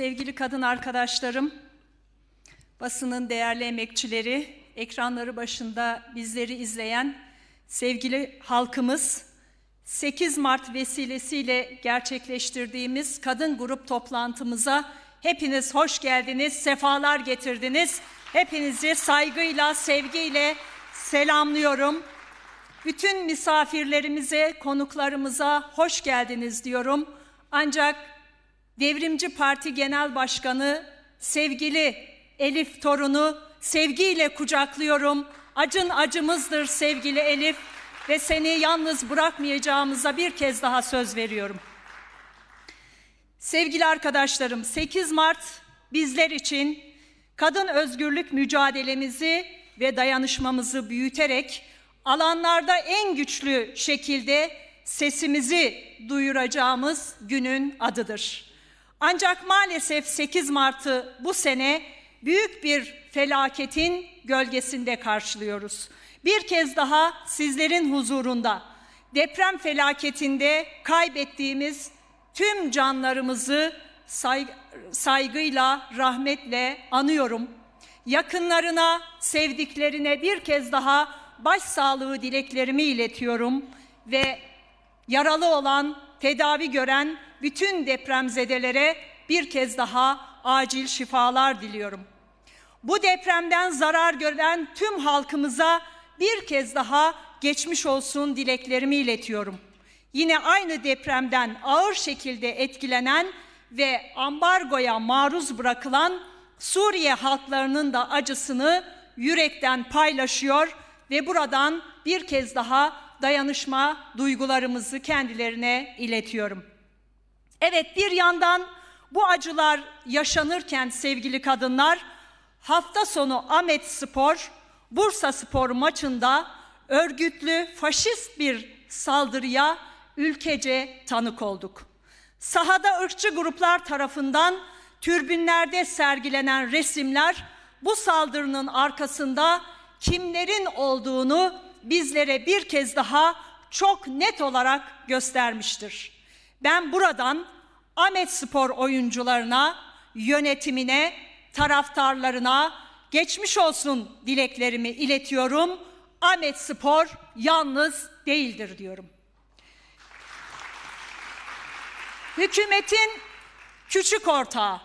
sevgili kadın arkadaşlarım, basının değerli emekçileri, ekranları başında bizleri izleyen sevgili halkımız, 8 Mart vesilesiyle gerçekleştirdiğimiz kadın grup toplantımıza hepiniz hoş geldiniz, sefalar getirdiniz. Hepinizi saygıyla, sevgiyle selamlıyorum. Bütün misafirlerimize, konuklarımıza hoş geldiniz diyorum. Ancak Devrimci Parti Genel Başkanı sevgili Elif torunu sevgiyle kucaklıyorum. Acın acımızdır sevgili Elif ve seni yalnız bırakmayacağımıza bir kez daha söz veriyorum. Sevgili arkadaşlarım 8 Mart bizler için kadın özgürlük mücadelemizi ve dayanışmamızı büyüterek alanlarda en güçlü şekilde sesimizi duyuracağımız günün adıdır. Ancak maalesef 8 Mart'ı bu sene büyük bir felaketin gölgesinde karşılıyoruz. Bir kez daha sizlerin huzurunda deprem felaketinde kaybettiğimiz tüm canlarımızı saygıyla, rahmetle anıyorum. Yakınlarına, sevdiklerine bir kez daha başsağlığı dileklerimi iletiyorum ve yaralı olan, tedavi gören bütün depremzedelere bir kez daha acil şifalar diliyorum. Bu depremden zarar gören tüm halkımıza bir kez daha geçmiş olsun dileklerimi iletiyorum. Yine aynı depremden ağır şekilde etkilenen ve ambargoya maruz bırakılan Suriye halklarının da acısını yürekten paylaşıyor ve buradan bir kez daha dayanışma duygularımızı kendilerine iletiyorum. Evet bir yandan bu acılar yaşanırken sevgili kadınlar hafta sonu Ahmet Spor Bursa Spor maçında örgütlü faşist bir saldırıya ülkece tanık olduk. Sahada ırkçı gruplar tarafından türbünlerde sergilenen resimler bu saldırının arkasında kimlerin olduğunu bizlere bir kez daha çok net olarak göstermiştir. Ben buradan Ahmet Spor oyuncularına, yönetimine, taraftarlarına geçmiş olsun dileklerimi iletiyorum. Ahmet Spor yalnız değildir diyorum. Hükümetin küçük ortağı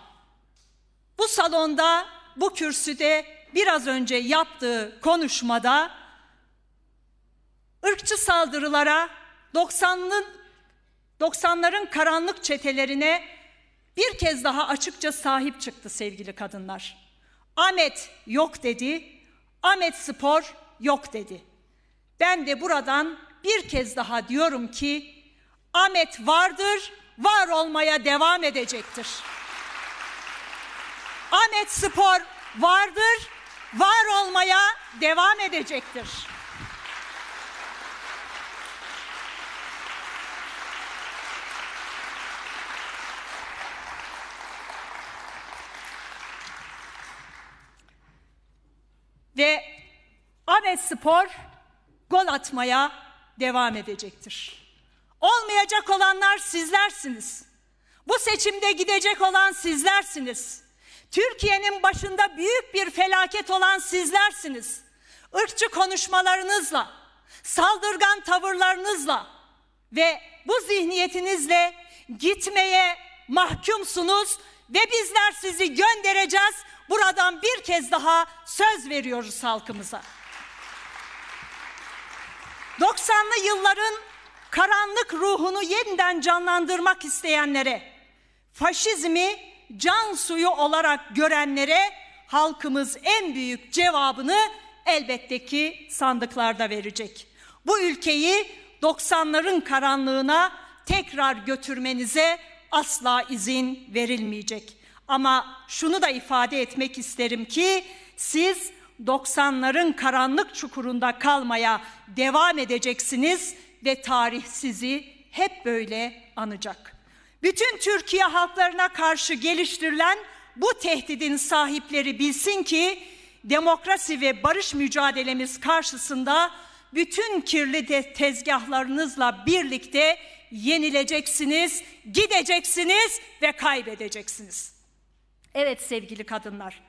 bu salonda bu kürsüde biraz önce yaptığı konuşmada ırkçı saldırılara 90'lı 90'ların karanlık çetelerine bir kez daha açıkça sahip çıktı sevgili kadınlar. Ahmet yok dedi, Ahmet Spor yok dedi. Ben de buradan bir kez daha diyorum ki Ahmet vardır, var olmaya devam edecektir. Ahmet Spor vardır, var olmaya devam edecektir. Ve Ahmet Spor gol atmaya devam edecektir. Olmayacak olanlar sizlersiniz. Bu seçimde gidecek olan sizlersiniz. Türkiye'nin başında büyük bir felaket olan sizlersiniz. Irkçı konuşmalarınızla, saldırgan tavırlarınızla ve bu zihniyetinizle gitmeye mahkumsunuz ve bizler sizi göndereceğiz. Buradan bir kez daha söz veriyoruz halkımıza. 90'lı yılların karanlık ruhunu yeniden canlandırmak isteyenlere, faşizmi can suyu olarak görenlere halkımız en büyük cevabını elbette ki sandıklarda verecek. Bu ülkeyi 90'ların karanlığına tekrar götürmenize asla izin verilmeyecek. Ama şunu da ifade etmek isterim ki siz 90'ların karanlık çukurunda kalmaya devam edeceksiniz ve tarih sizi hep böyle anacak. Bütün Türkiye halklarına karşı geliştirilen bu tehdidin sahipleri bilsin ki demokrasi ve barış mücadelemiz karşısında bütün kirli de tezgahlarınızla birlikte yenileceksiniz, gideceksiniz ve kaybedeceksiniz. Evet sevgili kadınlar,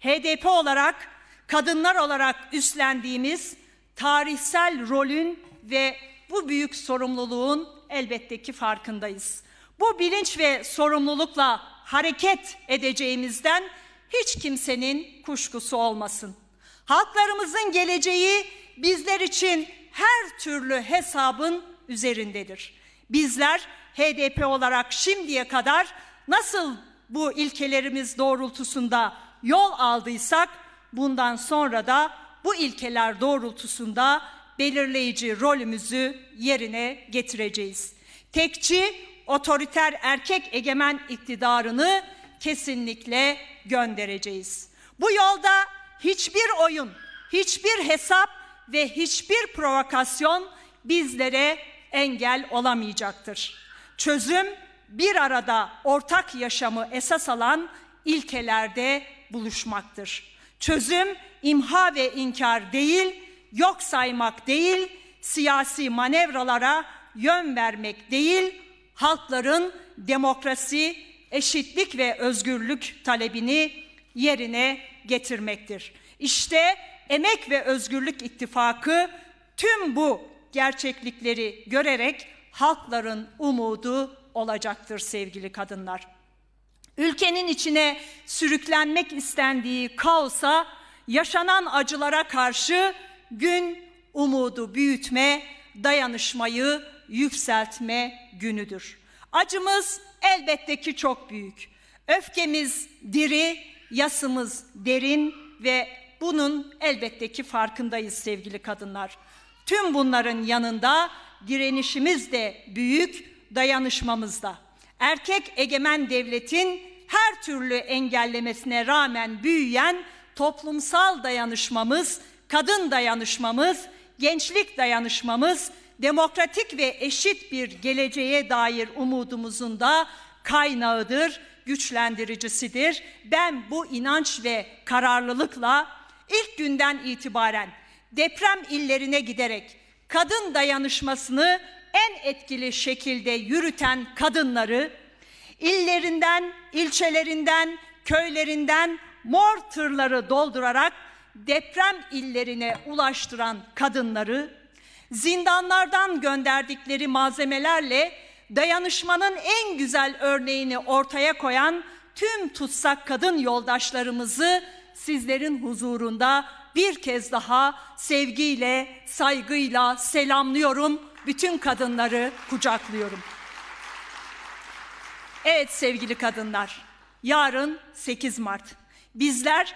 HDP olarak, kadınlar olarak üstlendiğimiz tarihsel rolün ve bu büyük sorumluluğun elbette ki farkındayız. Bu bilinç ve sorumlulukla hareket edeceğimizden hiç kimsenin kuşkusu olmasın. Halklarımızın geleceği bizler için her türlü hesabın üzerindedir. Bizler HDP olarak şimdiye kadar nasıl bu ilkelerimiz doğrultusunda yol aldıysak bundan sonra da bu ilkeler doğrultusunda belirleyici rolümüzü yerine getireceğiz. Tekçi, otoriter erkek egemen iktidarını kesinlikle göndereceğiz. Bu yolda hiçbir oyun, hiçbir hesap ve hiçbir provokasyon bizlere engel olamayacaktır. Çözüm bir arada ortak yaşamı esas alan ilkelerde buluşmaktır. Çözüm imha ve inkar değil, yok saymak değil, siyasi manevralara yön vermek değil, halkların demokrasi, eşitlik ve özgürlük talebini yerine getirmektir. İşte Emek ve Özgürlük İttifakı tüm bu gerçeklikleri görerek halkların umudu olacaktır sevgili kadınlar. Ülkenin içine sürüklenmek istendiği kaosa, yaşanan acılara karşı gün umudu büyütme, dayanışmayı yükseltme günüdür. Acımız elbette ki çok büyük. Öfkemiz diri, yasımız derin ve bunun elbette ki farkındayız sevgili kadınlar. Tüm bunların yanında direnişimiz de büyük, dayanışmamız da. Erkek egemen devletin her türlü engellemesine rağmen büyüyen toplumsal dayanışmamız, kadın dayanışmamız, gençlik dayanışmamız, demokratik ve eşit bir geleceğe dair umudumuzun da kaynağıdır, güçlendiricisidir. Ben bu inanç ve kararlılıkla ilk günden itibaren deprem illerine giderek kadın dayanışmasını en etkili şekilde yürüten kadınları illerinden, ilçelerinden, köylerinden mor tırları doldurarak deprem illerine ulaştıran kadınları zindanlardan gönderdikleri malzemelerle dayanışmanın en güzel örneğini ortaya koyan tüm tutsak kadın yoldaşlarımızı sizlerin huzurunda bir kez daha sevgiyle, saygıyla selamlıyorum. Bütün kadınları kucaklıyorum. Evet sevgili kadınlar, yarın 8 Mart. Bizler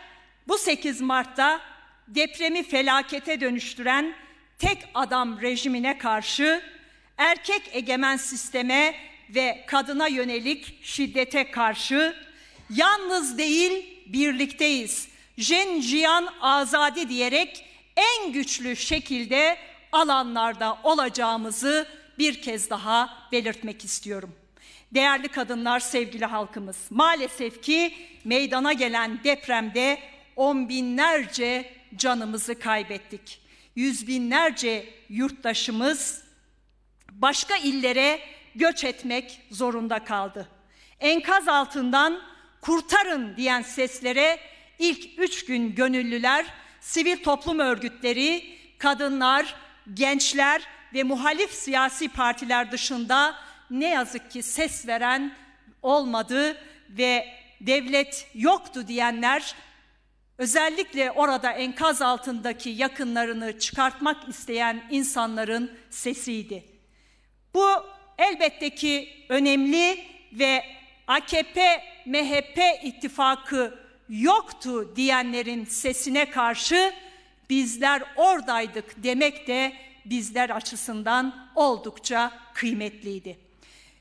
bu 8 Mart'ta depremi felakete dönüştüren tek adam rejimine karşı erkek egemen sisteme ve kadına yönelik şiddete karşı yalnız değil birlikteyiz. Jen Jiyan Azadi diyerek en güçlü şekilde alanlarda olacağımızı bir kez daha belirtmek istiyorum. Değerli kadınlar, sevgili halkımız, maalesef ki meydana gelen depremde on binlerce canımızı kaybettik. Yüz binlerce yurttaşımız başka illere göç etmek zorunda kaldı. Enkaz altından kurtarın diyen seslere ilk üç gün gönüllüler, sivil toplum örgütleri, kadınlar, gençler ve muhalif siyasi partiler dışında ne yazık ki ses veren olmadı ve devlet yoktu diyenler özellikle orada enkaz altındaki yakınlarını çıkartmak isteyen insanların sesiydi. Bu elbette ki önemli ve AKP MHP ittifakı yoktu diyenlerin sesine karşı bizler oradaydık demek de bizler açısından oldukça kıymetliydi.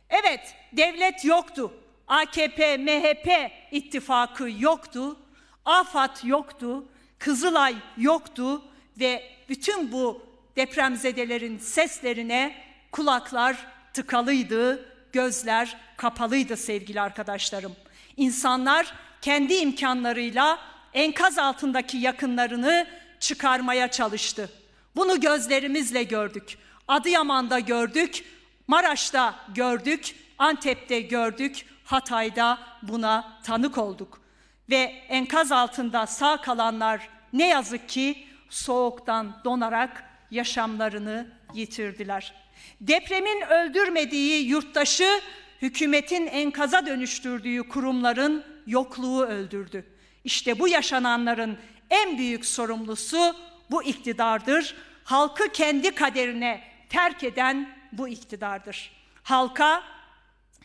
Evet, devlet yoktu. AKP, MHP ittifakı yoktu. AFAD yoktu. Kızılay yoktu ve bütün bu depremzedelerin seslerine kulaklar tıkalıydı, gözler kapalıydı sevgili arkadaşlarım. İnsanlar kendi imkanlarıyla enkaz altındaki yakınlarını çıkarmaya çalıştı. Bunu gözlerimizle gördük. Adıyaman'da gördük, Maraş'ta gördük, Antep'te gördük, Hatay'da buna tanık olduk. ve enkaz altında sağ kalanlar ne yazık ki soğuktan donarak yaşamlarını yitirdiler. Depremin öldürmediği yurttaşı hükümetin enkaza dönüştürdüğü kurumların yokluğu öldürdü. İşte bu yaşananların en büyük sorumlusu bu iktidardır. Halkı kendi kaderine terk eden bu iktidardır. Halka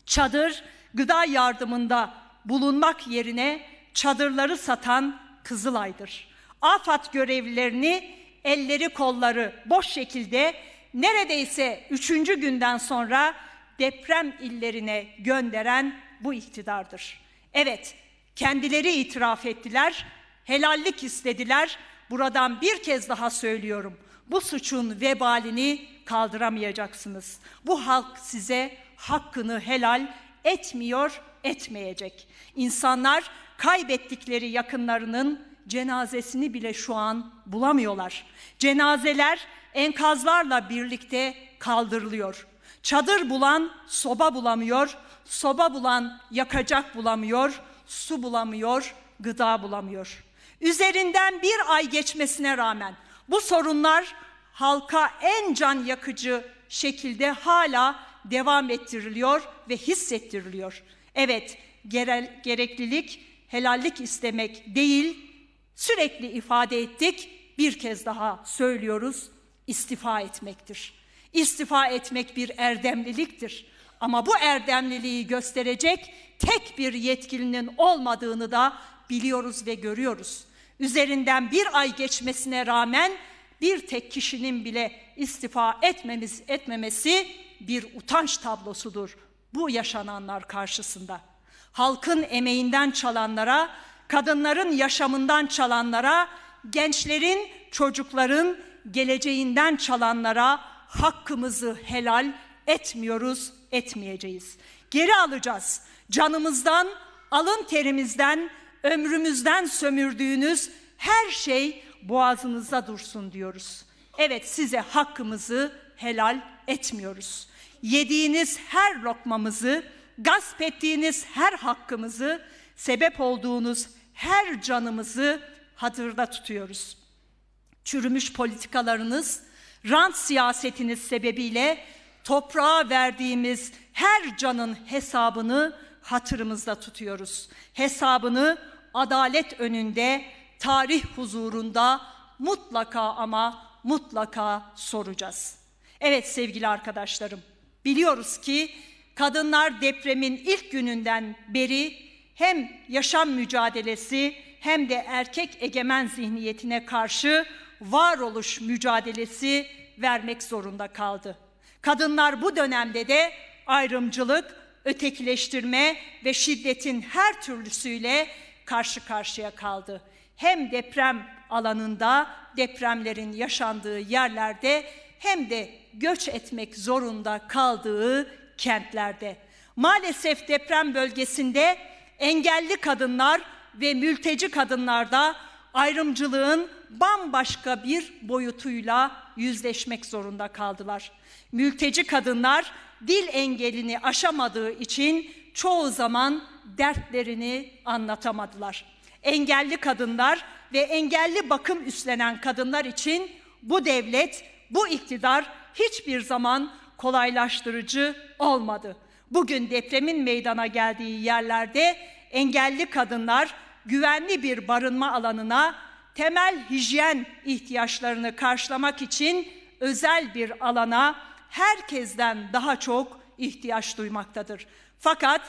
çadır, gıda yardımında bulunmak yerine çadırları satan Kızılay'dır. AFAD görevlilerini elleri kolları boş şekilde neredeyse üçüncü günden sonra deprem illerine gönderen bu iktidardır. Evet, kendileri itiraf ettiler, helallik istediler. Buradan bir kez daha söylüyorum. Bu suçun vebalini kaldıramayacaksınız. Bu halk size hakkını helal etmiyor, etmeyecek. İnsanlar kaybettikleri yakınlarının cenazesini bile şu an bulamıyorlar. Cenazeler enkazlarla birlikte kaldırılıyor. Çadır bulan soba bulamıyor, soba bulan yakacak bulamıyor, su bulamıyor, gıda bulamıyor. Üzerinden bir ay geçmesine rağmen bu sorunlar halka en can yakıcı şekilde hala devam ettiriliyor ve hissettiriliyor. Evet, gereklilik helallik istemek değil, sürekli ifade ettik, bir kez daha söylüyoruz, istifa etmektir. İstifa etmek bir erdemliliktir. Ama bu erdemliliği gösterecek tek bir yetkilinin olmadığını da biliyoruz ve görüyoruz. Üzerinden bir ay geçmesine rağmen bir tek kişinin bile istifa etmemiz, etmemesi bir utanç tablosudur bu yaşananlar karşısında. Halkın emeğinden çalanlara, kadınların yaşamından çalanlara, gençlerin, çocukların geleceğinden çalanlara hakkımızı helal etmiyoruz, etmeyeceğiz. Geri alacağız. Canımızdan, alın terimizden, ömrümüzden sömürdüğünüz her şey boğazınızda dursun diyoruz. Evet size hakkımızı helal etmiyoruz. Yediğiniz her lokmamızı, gasp ettiğiniz her hakkımızı, sebep olduğunuz her canımızı hatırda tutuyoruz. Çürümüş politikalarınız, rant siyasetiniz sebebiyle toprağa verdiğimiz her canın hesabını hatırımızda tutuyoruz. Hesabını adalet önünde, tarih huzurunda mutlaka ama mutlaka soracağız. Evet sevgili arkadaşlarım, biliyoruz ki kadınlar depremin ilk gününden beri hem yaşam mücadelesi hem de erkek egemen zihniyetine karşı varoluş mücadelesi vermek zorunda kaldı. Kadınlar bu dönemde de ayrımcılık, ötekileştirme ve şiddetin her türlüsüyle karşı karşıya kaldı. Hem deprem alanında, depremlerin yaşandığı yerlerde hem de göç etmek zorunda kaldığı kentlerde. Maalesef deprem bölgesinde engelli kadınlar ve mülteci kadınlarda ayrımcılığın bambaşka bir boyutuyla yüzleşmek zorunda kaldılar. Mülteci kadınlar dil engelini aşamadığı için çoğu zaman dertlerini anlatamadılar. Engelli kadınlar ve engelli bakım üstlenen kadınlar için bu devlet, bu iktidar hiçbir zaman kolaylaştırıcı olmadı. Bugün depremin meydana geldiği yerlerde engelli kadınlar güvenli bir barınma alanına temel hijyen ihtiyaçlarını karşılamak için özel bir alana herkesten daha çok ihtiyaç duymaktadır. Fakat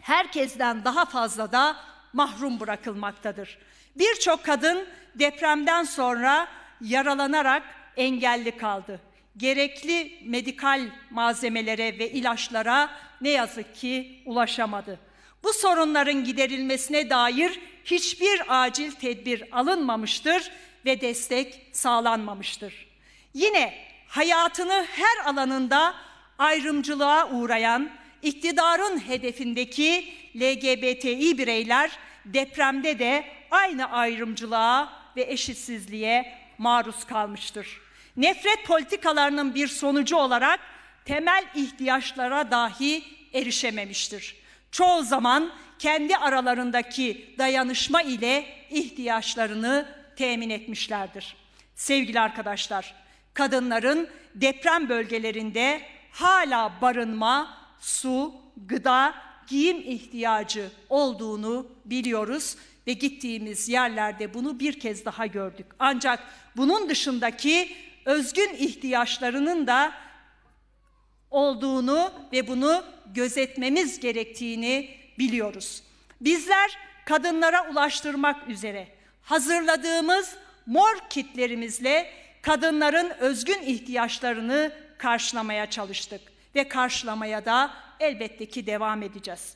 herkesten daha fazla da mahrum bırakılmaktadır. Birçok kadın depremden sonra yaralanarak engelli kaldı. Gerekli medikal malzemelere ve ilaçlara ne yazık ki ulaşamadı. Bu sorunların giderilmesine dair hiçbir acil tedbir alınmamıştır ve destek sağlanmamıştır. Yine hayatını her alanında ayrımcılığa uğrayan iktidarın hedefindeki LGBTİ bireyler depremde de aynı ayrımcılığa ve eşitsizliğe maruz kalmıştır. Nefret politikalarının bir sonucu olarak temel ihtiyaçlara dahi erişememiştir çoğu zaman kendi aralarındaki dayanışma ile ihtiyaçlarını temin etmişlerdir. Sevgili arkadaşlar, kadınların deprem bölgelerinde hala barınma, su, gıda, giyim ihtiyacı olduğunu biliyoruz ve gittiğimiz yerlerde bunu bir kez daha gördük. Ancak bunun dışındaki özgün ihtiyaçlarının da olduğunu ve bunu gözetmemiz gerektiğini biliyoruz. Bizler kadınlara ulaştırmak üzere hazırladığımız mor kitlerimizle kadınların özgün ihtiyaçlarını karşılamaya çalıştık ve karşılamaya da elbette ki devam edeceğiz.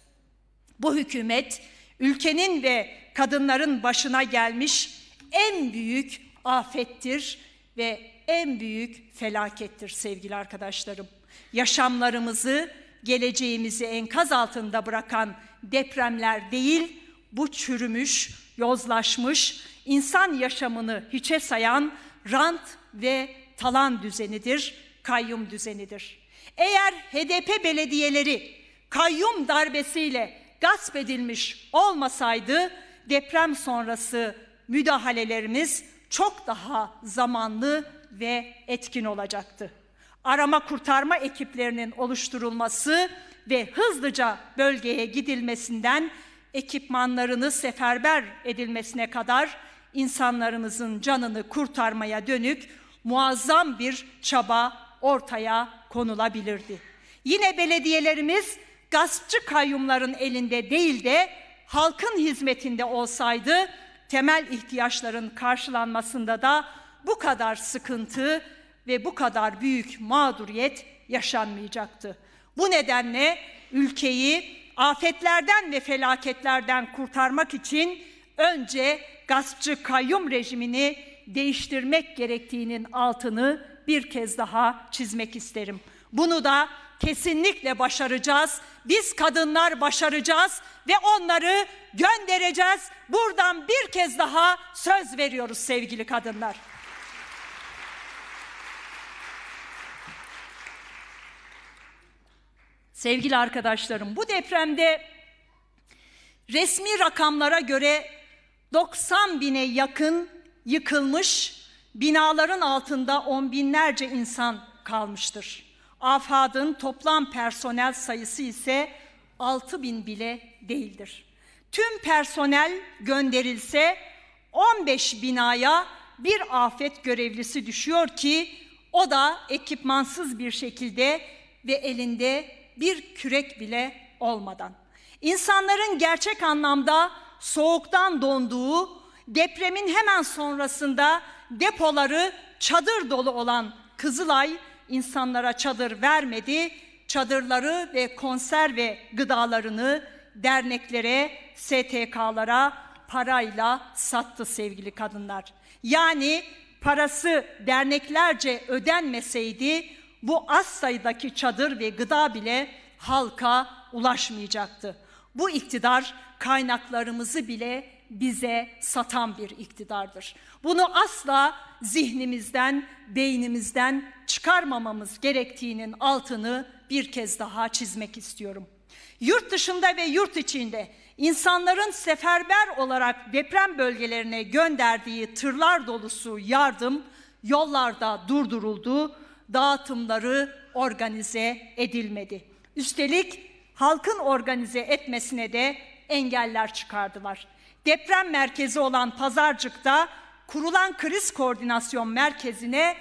Bu hükümet ülkenin ve kadınların başına gelmiş en büyük afettir ve en büyük felakettir sevgili arkadaşlarım. Yaşamlarımızı, geleceğimizi enkaz altında bırakan depremler değil, bu çürümüş, yozlaşmış, insan yaşamını hiçe sayan rant ve talan düzenidir, kayyum düzenidir. Eğer HDP belediyeleri kayyum darbesiyle gasp edilmiş olmasaydı deprem sonrası müdahalelerimiz çok daha zamanlı ve etkin olacaktı. Arama kurtarma ekiplerinin oluşturulması ve hızlıca bölgeye gidilmesinden ekipmanlarını seferber edilmesine kadar insanlarımızın canını kurtarmaya dönük muazzam bir çaba ortaya konulabilirdi. Yine belediyelerimiz gaspçı kayyumların elinde değil de halkın hizmetinde olsaydı temel ihtiyaçların karşılanmasında da bu kadar sıkıntı ve bu kadar büyük mağduriyet yaşanmayacaktı. Bu nedenle ülkeyi afetlerden ve felaketlerden kurtarmak için önce gaspçı kayyum rejimini değiştirmek gerektiğinin altını bir kez daha çizmek isterim. Bunu da kesinlikle başaracağız. Biz kadınlar başaracağız ve onları göndereceğiz. Buradan bir kez daha söz veriyoruz sevgili kadınlar. Sevgili arkadaşlarım bu depremde resmi rakamlara göre 90 bine yakın yıkılmış, binaların altında on binlerce insan kalmıştır. AFAD'ın toplam personel sayısı ise 6 bin bile değildir. Tüm personel gönderilse 15 binaya bir afet görevlisi düşüyor ki o da ekipmansız bir şekilde ve elinde bir kürek bile olmadan. İnsanların gerçek anlamda soğuktan donduğu, depremin hemen sonrasında depoları çadır dolu olan Kızılay insanlara çadır vermedi. Çadırları ve konserve gıdalarını derneklere, STK'lara parayla sattı sevgili kadınlar. Yani parası derneklerce ödenmeseydi bu az sayıdaki çadır ve gıda bile halka ulaşmayacaktı. Bu iktidar kaynaklarımızı bile bize satan bir iktidardır. Bunu asla zihnimizden, beynimizden çıkarmamamız gerektiğinin altını bir kez daha çizmek istiyorum. Yurt dışında ve yurt içinde insanların seferber olarak deprem bölgelerine gönderdiği tırlar dolusu yardım yollarda durduruldu, dağıtımları organize edilmedi. Üstelik halkın organize etmesine de engeller çıkardılar. Deprem merkezi olan Pazarcık'ta kurulan kriz koordinasyon merkezine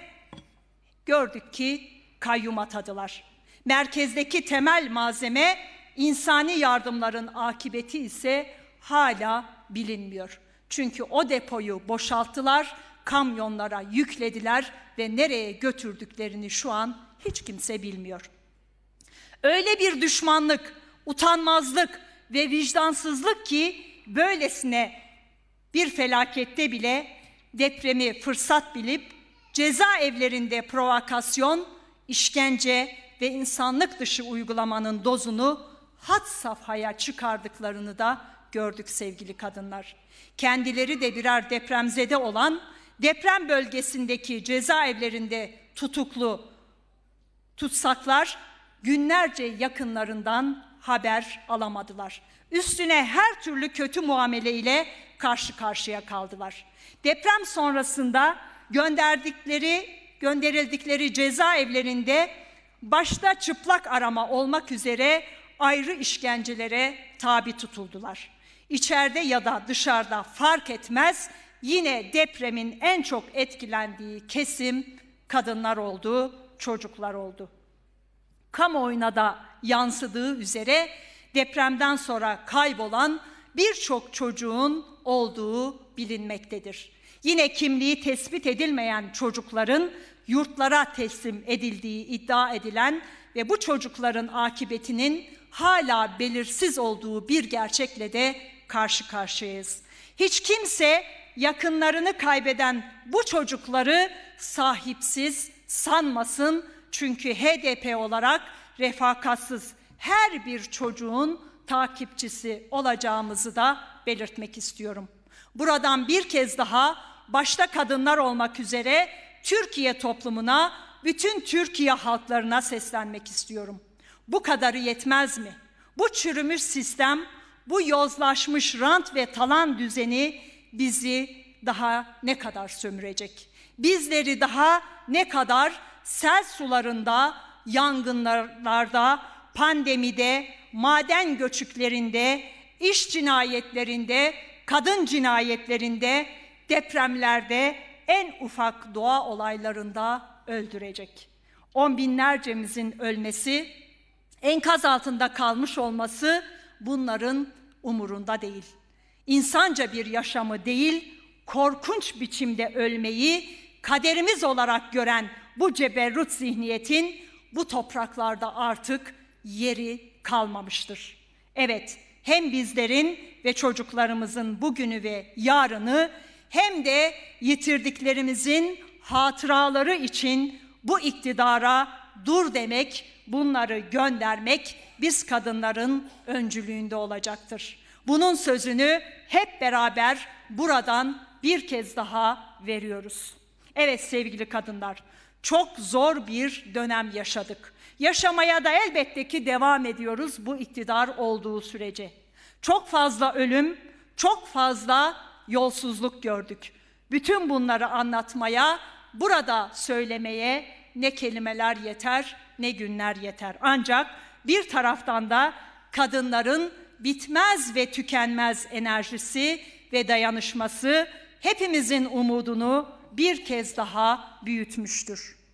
gördük ki kayyum atadılar. Merkezdeki temel malzeme insani yardımların akıbeti ise hala bilinmiyor. Çünkü o depoyu boşalttılar, kamyonlara yüklediler ve nereye götürdüklerini şu an hiç kimse bilmiyor. Öyle bir düşmanlık, utanmazlık ve vicdansızlık ki böylesine bir felakette bile depremi fırsat bilip cezaevlerinde provokasyon, işkence ve insanlık dışı uygulamanın dozunu hat safhaya çıkardıklarını da gördük sevgili kadınlar. Kendileri de birer depremzede olan deprem bölgesindeki cezaevlerinde tutuklu tutsaklar günlerce yakınlarından haber alamadılar. Üstüne her türlü kötü muamele ile karşı karşıya kaldılar. Deprem sonrasında gönderdikleri gönderildikleri cezaevlerinde başta çıplak arama olmak üzere ayrı işkencelere tabi tutuldular. İçeride ya da dışarıda fark etmez yine depremin en çok etkilendiği kesim kadınlar oldu, çocuklar oldu. Kamuoyuna da yansıdığı üzere depremden sonra kaybolan birçok çocuğun olduğu bilinmektedir. Yine kimliği tespit edilmeyen çocukların yurtlara teslim edildiği iddia edilen ve bu çocukların akıbetinin hala belirsiz olduğu bir gerçekle de karşı karşıyayız. Hiç kimse yakınlarını kaybeden bu çocukları sahipsiz sanmasın çünkü HDP olarak refakatsız her bir çocuğun takipçisi olacağımızı da belirtmek istiyorum. Buradan bir kez daha başta kadınlar olmak üzere Türkiye toplumuna, bütün Türkiye halklarına seslenmek istiyorum. Bu kadarı yetmez mi? Bu çürümüş sistem, bu yozlaşmış rant ve talan düzeni bizi daha ne kadar sömürecek? Bizleri daha ne kadar sel sularında, yangınlarda, pandemide, maden göçüklerinde, iş cinayetlerinde, kadın cinayetlerinde, depremlerde, en ufak doğa olaylarında öldürecek. On binlercemizin ölmesi, enkaz altında kalmış olması bunların umurunda değil. İnsanca bir yaşamı değil, korkunç biçimde ölmeyi kaderimiz olarak gören bu ceberrut zihniyetin bu topraklarda artık yeri kalmamıştır. Evet, hem bizlerin ve çocuklarımızın bugünü ve yarını hem de yitirdiklerimizin hatıraları için bu iktidara dur demek, bunları göndermek biz kadınların öncülüğünde olacaktır. Bunun sözünü hep beraber buradan bir kez daha veriyoruz. Evet sevgili kadınlar, çok zor bir dönem yaşadık. Yaşamaya da elbette ki devam ediyoruz bu iktidar olduğu sürece. Çok fazla ölüm, çok fazla yolsuzluk gördük. Bütün bunları anlatmaya, burada söylemeye ne kelimeler yeter, ne günler yeter. Ancak bir taraftan da kadınların bitmez ve tükenmez enerjisi ve dayanışması hepimizin umudunu bir kez daha büyütmüştür.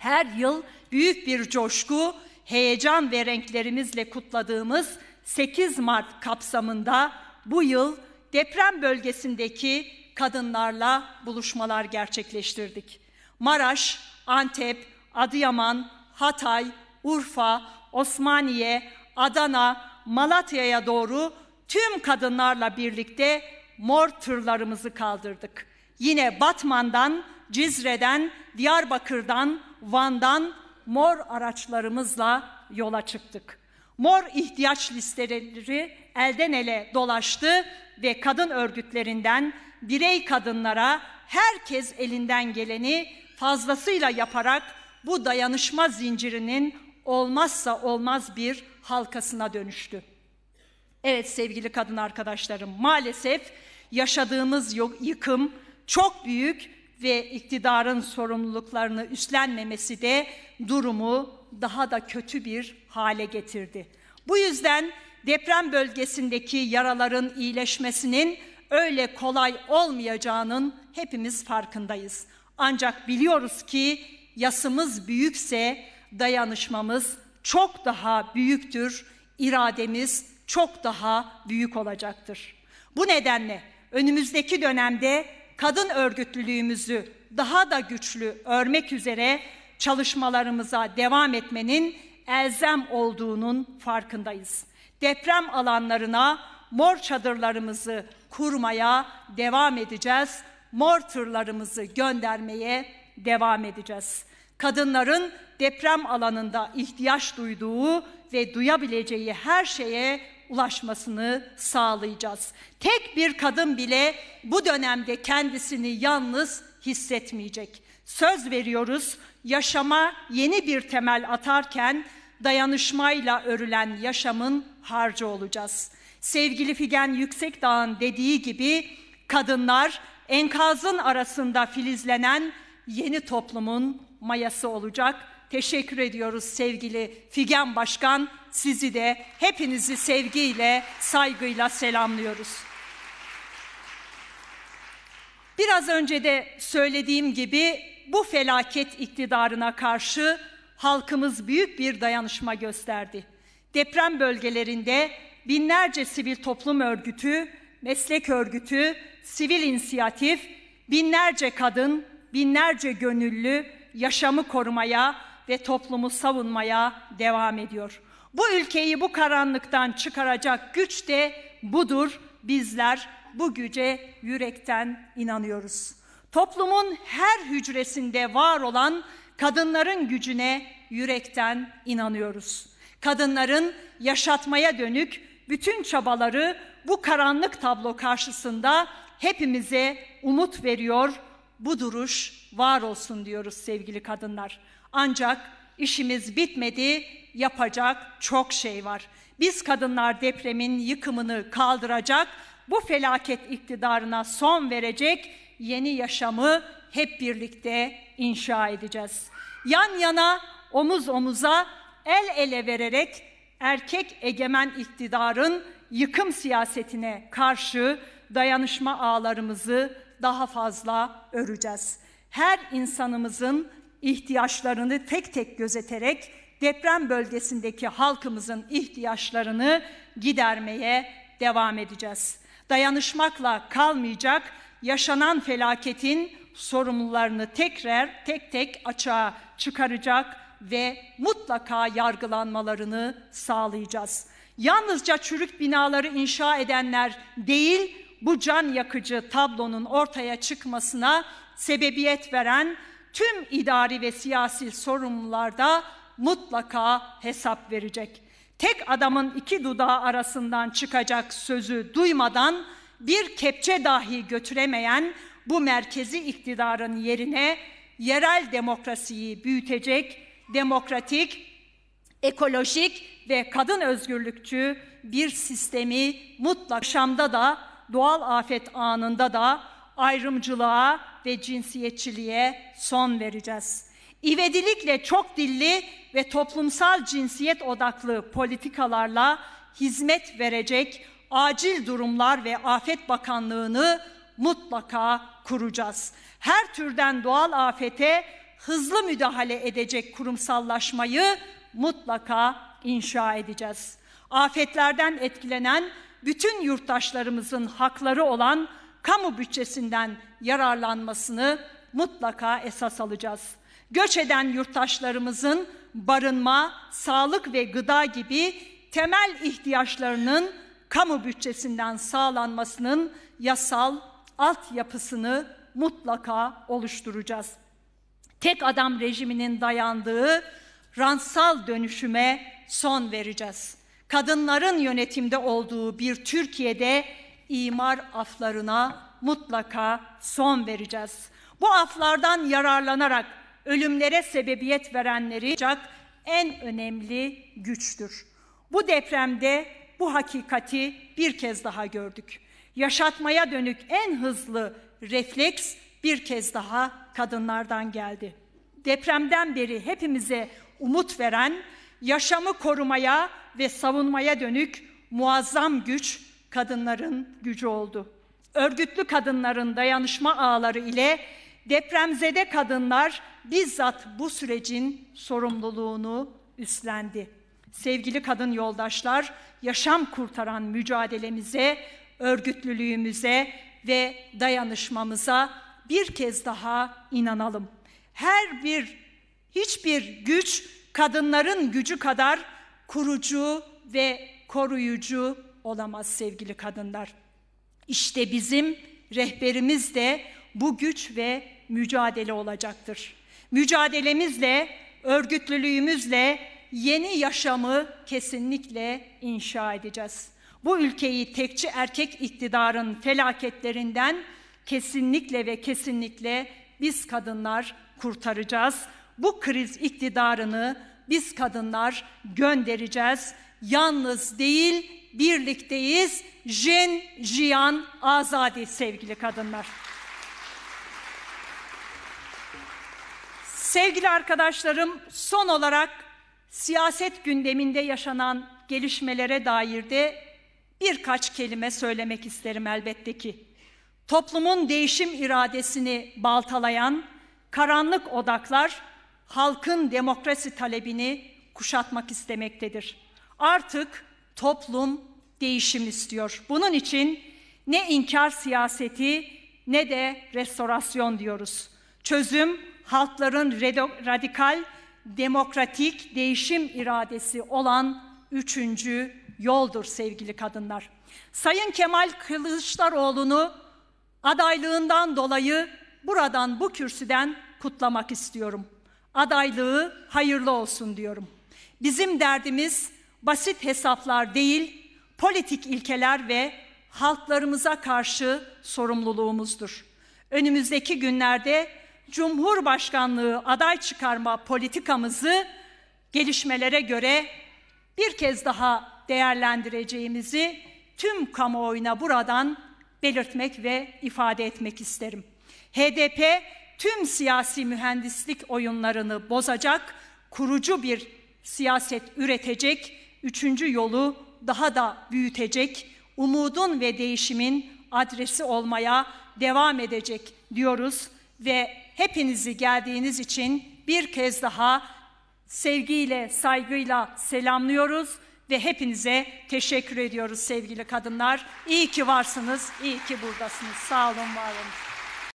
Her yıl büyük bir coşku, heyecan ve renklerimizle kutladığımız 8 Mart kapsamında bu yıl deprem bölgesindeki kadınlarla buluşmalar gerçekleştirdik. Maraş, Antep, Adıyaman, Hatay, Urfa, Osmaniye, Adana, Malatya'ya doğru tüm kadınlarla birlikte mor tırlarımızı kaldırdık. Yine Batman'dan, Cizre'den, Diyarbakır'dan, Van'dan mor araçlarımızla yola çıktık. Mor ihtiyaç listeleri elden ele dolaştı ve kadın örgütlerinden birey kadınlara herkes elinden geleni fazlasıyla yaparak bu dayanışma zincirinin olmazsa olmaz bir halkasına dönüştü. Evet sevgili kadın arkadaşlarım maalesef yaşadığımız yıkım çok büyük ve iktidarın sorumluluklarını üstlenmemesi de durumu daha da kötü bir hale getirdi. Bu yüzden deprem bölgesindeki yaraların iyileşmesinin öyle kolay olmayacağının hepimiz farkındayız. Ancak biliyoruz ki yasımız büyükse dayanışmamız çok daha büyüktür, irademiz çok daha büyük olacaktır. Bu nedenle önümüzdeki dönemde kadın örgütlülüğümüzü daha da güçlü örmek üzere çalışmalarımıza devam etmenin elzem olduğunun farkındayız. Deprem alanlarına mor çadırlarımızı kurmaya devam edeceğiz. Mor tırlarımızı göndermeye devam edeceğiz. Kadınların deprem alanında ihtiyaç duyduğu ve duyabileceği her şeye ulaşmasını sağlayacağız. Tek bir kadın bile bu dönemde kendisini yalnız hissetmeyecek. Söz veriyoruz yaşama yeni bir temel atarken dayanışmayla örülen yaşamın harcı olacağız. Sevgili Figen Yüksekdağ'ın dediği gibi kadınlar enkazın arasında filizlenen yeni toplumun mayası olacak. Teşekkür ediyoruz sevgili Figen Başkan. Sizi de hepinizi sevgiyle, saygıyla selamlıyoruz. Biraz önce de söylediğim gibi bu felaket iktidarına karşı halkımız büyük bir dayanışma gösterdi. Deprem bölgelerinde binlerce sivil toplum örgütü, meslek örgütü, sivil inisiyatif, binlerce kadın, binlerce gönüllü yaşamı korumaya ve toplumu savunmaya devam ediyor. Bu ülkeyi bu karanlıktan çıkaracak güç de budur. Bizler bu güce yürekten inanıyoruz. Toplumun her hücresinde var olan kadınların gücüne yürekten inanıyoruz. Kadınların yaşatmaya dönük bütün çabaları bu karanlık tablo karşısında hepimize umut veriyor. Bu duruş var olsun diyoruz sevgili kadınlar. Ancak işimiz bitmedi, yapacak çok şey var. Biz kadınlar depremin yıkımını kaldıracak, bu felaket iktidarına son verecek yeni yaşamı hep birlikte inşa edeceğiz. Yan yana, omuz omuza, el ele vererek erkek egemen iktidarın yıkım siyasetine karşı dayanışma ağlarımızı daha fazla öreceğiz. Her insanımızın ihtiyaçlarını tek tek gözeterek deprem bölgesindeki halkımızın ihtiyaçlarını gidermeye devam edeceğiz. Dayanışmakla kalmayacak, yaşanan felaketin sorumlularını tekrar tek tek açığa çıkaracak ve mutlaka yargılanmalarını sağlayacağız. Yalnızca çürük binaları inşa edenler değil, bu can yakıcı tablonun ortaya çıkmasına sebebiyet veren tüm idari ve siyasi sorumlularda mutlaka hesap verecek. Tek adamın iki dudağı arasından çıkacak sözü duymadan bir kepçe dahi götüremeyen bu merkezi iktidarın yerine yerel demokrasiyi büyütecek, demokratik, ekolojik ve kadın özgürlükçü bir sistemi mutlak yaşamda da doğal afet anında da ayrımcılığa ve cinsiyetçiliğe son vereceğiz. İvedilikle çok dilli ve toplumsal cinsiyet odaklı politikalarla hizmet verecek acil durumlar ve afet bakanlığını mutlaka kuracağız. Her türden doğal afete hızlı müdahale edecek kurumsallaşmayı mutlaka inşa edeceğiz. Afetlerden etkilenen bütün yurttaşlarımızın hakları olan kamu bütçesinden yararlanmasını mutlaka esas alacağız. Göç eden yurttaşlarımızın barınma, sağlık ve gıda gibi temel ihtiyaçlarının kamu bütçesinden sağlanmasının yasal altyapısını mutlaka oluşturacağız. Tek adam rejiminin dayandığı ransal dönüşüme son vereceğiz. Kadınların yönetimde olduğu bir Türkiye'de imar aflarına mutlaka son vereceğiz. Bu aflardan yararlanarak ölümlere sebebiyet verenleri en önemli güçtür. Bu depremde bu hakikati bir kez daha gördük. Yaşatmaya dönük en hızlı refleks bir kez daha kadınlardan geldi. Depremden beri hepimize umut veren, yaşamı korumaya ve savunmaya dönük muazzam güç kadınların gücü oldu. Örgütlü kadınların dayanışma ağları ile depremzede kadınlar bizzat bu sürecin sorumluluğunu üstlendi. Sevgili kadın yoldaşlar, yaşam kurtaran mücadelemize, örgütlülüğümüze ve dayanışmamıza bir kez daha inanalım. Her bir hiçbir güç kadınların gücü kadar kurucu ve koruyucu olamaz sevgili kadınlar. İşte bizim rehberimiz de bu güç ve mücadele olacaktır. Mücadelemizle, örgütlülüğümüzle yeni yaşamı kesinlikle inşa edeceğiz. Bu ülkeyi tekçi erkek iktidarın felaketlerinden kesinlikle ve kesinlikle biz kadınlar kurtaracağız. Bu kriz iktidarını biz kadınlar göndereceğiz. Yalnız değil, birlikteyiz. Jen, Jiyan, Azadi sevgili kadınlar. Sevgili arkadaşlarım, son olarak siyaset gündeminde yaşanan gelişmelere dair de birkaç kelime söylemek isterim elbette ki. Toplumun değişim iradesini baltalayan karanlık odaklar halkın demokrasi talebini kuşatmak istemektedir. Artık toplum değişim istiyor. Bunun için ne inkar siyaseti ne de restorasyon diyoruz. Çözüm halkların radikal, demokratik değişim iradesi olan üçüncü yoldur sevgili kadınlar. Sayın Kemal Kılıçdaroğlu'nu adaylığından dolayı buradan bu kürsüden kutlamak istiyorum. Adaylığı hayırlı olsun diyorum. Bizim derdimiz basit hesaplar değil, politik ilkeler ve halklarımıza karşı sorumluluğumuzdur. Önümüzdeki günlerde Cumhurbaşkanlığı aday çıkarma politikamızı gelişmelere göre bir kez daha değerlendireceğimizi tüm kamuoyuna buradan belirtmek ve ifade etmek isterim. HDP tüm siyasi mühendislik oyunlarını bozacak, kurucu bir siyaset üretecek, üçüncü yolu daha da büyütecek, umudun ve değişimin adresi olmaya devam edecek diyoruz ve hepinizi geldiğiniz için bir kez daha sevgiyle, saygıyla selamlıyoruz ve hepinize teşekkür ediyoruz sevgili kadınlar. İyi ki varsınız, iyi ki buradasınız. Sağ olun, var olun.